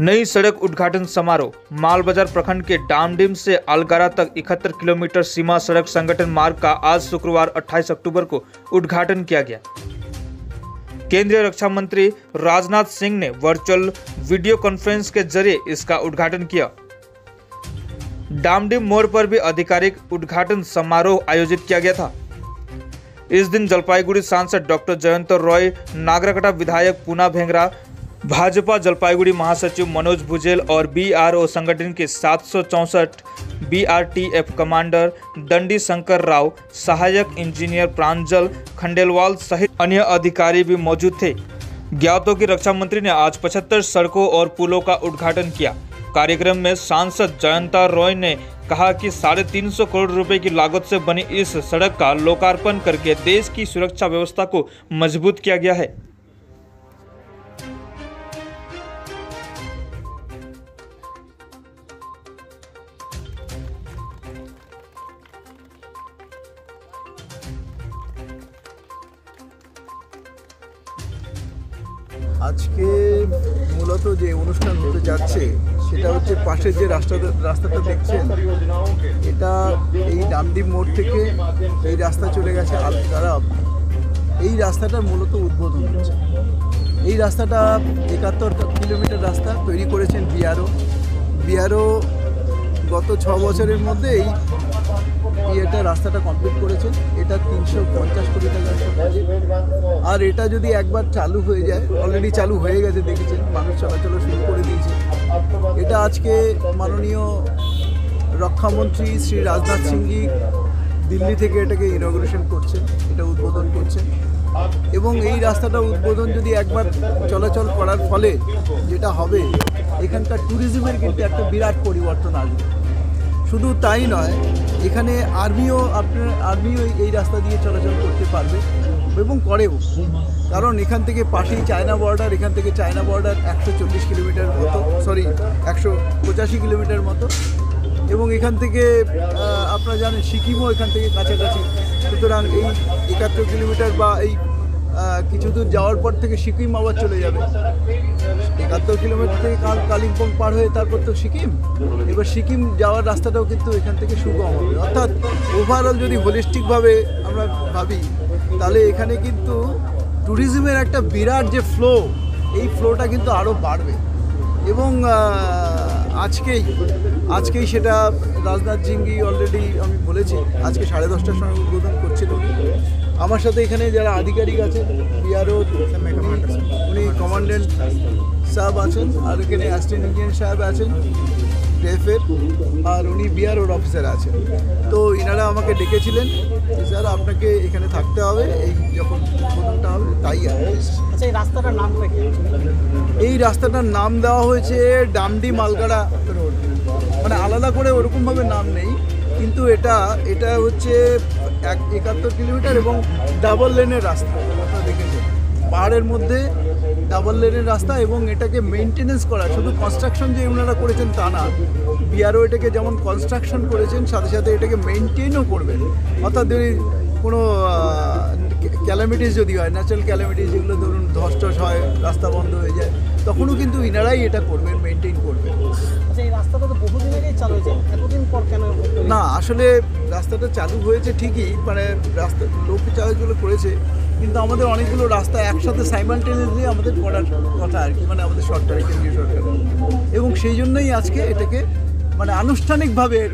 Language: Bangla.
नई सड़क उद्घाटन समारोह। माल बाज़ार प्रखंड के डामडिम से अलगारा तक इकहत्तर किलोमीटर सीमा सड़क संगठन मार्ग का आज शुक्रवार 28 अक्टूबर को उद्घाटन किया गया। केंद्रीय रक्षा मंत्री राजनाथ सिंह ने वर्चुअल वीडियो कॉन्फ्रेंस के ज़रिए इसका उद्घाटन किया। डामडिम मोड़ पर भी आधिकारिक उद्घाटन समारोह आयोजित किया गया था। इस दिन जलपाईगुड़ी सांसद डॉक्टर जयंत रॉय, नागरकटा विधायक पूना भेंगरा भाजपा जलपाईगुड़ी महासचिव मनोज भुजेल और बीआरओ संगठन के सात सौ चौंसठ बीआरटीएफ कमांडर दंडी शंकर राव, सहायक इंजीनियर प्रांजल खंडेलवाल सहित अन्य अधिकारी भी मौजूद थे। ज्ञातों की रक्षा मंत्री ने आज 75 सड़कों और पुलों का उद्घाटन किया। कार्यक्रम में सांसद जयंता रॉय ने कहा कि साढ़े तीन सौ करोड़ रुपए की लागत से बनी इस सड़क का लोकार्पण करके देश की सुरक्षा व्यवस्था को मज़बूत किया गया है। আজকে মূলত যে অনুষ্ঠান হতে যাচ্ছে, সেটা হচ্ছে পাশের যে রাস্তাটা রাস্তাটা দেখছেন, এটা এই ডামডিম মোড় থেকে এই রাস্তা চলে গেছে আলতারা অবধি। এই রাস্তাটা মূলত উদ্বোধন হচ্ছে এই রাস্তাটা একাত্তর কিলোমিটার রাস্তা তৈরি করেছেন বিআরও বিআরও গত ছ বছরের মধ্যে এই ইয়েটা রাস্তাটা কমপ্লিট করেছেন, এটা তিনশো পঞ্চাশ কোটি টাকার আর এটা যদি একবার চালু হয়ে যায় অলরেডি চালু হয়ে গেছে, দেখেছেন, মানুষ চলাচল শুরু করে দিয়েছে। এটা আজকে মাননীয় রক্ষামন্ত্রী শ্রী রাজনাথ সিংজি দিল্লি থেকে এটাকে ইনগ্রেশন করছেন, এটা উদ্বোধন করছেন। এবং এই রাস্তাটা উদ্বোধন যদি একবার চলাচল করার ফলে যেটা হবে, এখানকার ট্যুরিজমের কিন্তু একটা বিরাট পরিবর্তন আসবে। শুধু তাই নয়, এখানে আর্মিও আপনার, আর্মিও এই রাস্তা দিয়ে চলাচল করতে পারবে এবং করেও। কারণ এখান থেকে পাশেই চায়না বর্ডার এখান থেকে চায়না বর্ডার একশো চল্লিশ কিলোমিটার মতো সরি একশো পঁচাশি কিলোমিটার মতো। এবং এখান থেকে আপনারা জানেন, সিকিমও এখান থেকে কাছাকাছি। সুতরাং এই একাত্তর কিলোমিটার বা এই কিছু দূর যাওয়ার পর থেকে সিকিম আবার চলে যাবে। একাত্তর কিলোমিটার থেকে কাল- কালিম্পং পার হয়ে তারপর তো সিকিম। এবার সিকিম যাওয়ার রাস্তাটাও কিন্তু এখান থেকে সুগম হবে। অর্থাৎ ওভারঅল যদি হোলিস্টিকভাবে আমরা ভাবি, তাহলে এখানে কিন্তু ট্যুরিজমের একটা বিরাট যে ফ্লো এই ফ্লোটা কিন্তু আরও বাড়বে। এবং আজকেই আজকেই সেটা রাজনাথ জিঙ্গি অলরেডি আমি বলেছি, আজকে সাড়ে দশটার সময় উদ্বোধন করছিল। আমার সাথে এখানে যারা আধিকারিক আছেন বিআরও উনি কমান্ডেন্ট সাহেব আছেন আর এখানে অ্যাসিস্ট্যান্ট ইঞ্জিনিয়ার সাহেব আছেন রেফের আর উনি বিআরওর অফিসার আছেন। তো ইনারা আমাকে ডেকেছিলেন স্যার আপনাকে এখানে থাকতে হবে এই যখন উদ্বোধনটা হবে তাই আর আচ্ছা এই রাস্তাটার নামটা কি? এই রাস্তাটার নাম দেওয়া হয়েছে ডামডি মালগাড়া রোড। মানে আলাদা করে ওরকমভাবে নাম নেই কিন্তু এটা এটা হচ্ছে এক একাত্তর কিলোমিটার এবং ডাবল লেনের রাস্তা দেখেছেন। পাহাড়ের মধ্যে ডাবল লেনের রাস্তা এবং এটাকে মেনটেনেন্স করা, শুধু কনস্ট্রাকশন যে ওনারা করেছেন তা না বিআরও এটাকে যেমন কনস্ট্রাকশন করেছেন, সাথে সাথে এটাকে মেনটেনও করবেন। অর্থাৎ যদি কোনো ক্যালামিটিস যদি হয় ন্যাচারাল ক্যালামিটিস যেগুলো ধরুন ধস টস হয় রাস্তা বন্ধ হয়ে যায় তখনও কিন্তু ইনারাই এটা করবেন মেনটেন করবেন। আচ্ছা না আসলে রাস্তাটা চালু হয়েছে ঠিকই মানে রাস্তা লোক চার্জগুলো করেছে কিন্তু আমাদের অনেকগুলো রাস্তা একসাথে সাইমালটেনিয়াসলি আমাদের করার কথা আর কি মানে আমাদের সরকারি কেন্দ্রীয় সরকার। এবং সেই জন্যই আজকে এটাকে মানে আনুষ্ঠানিকভাবে এর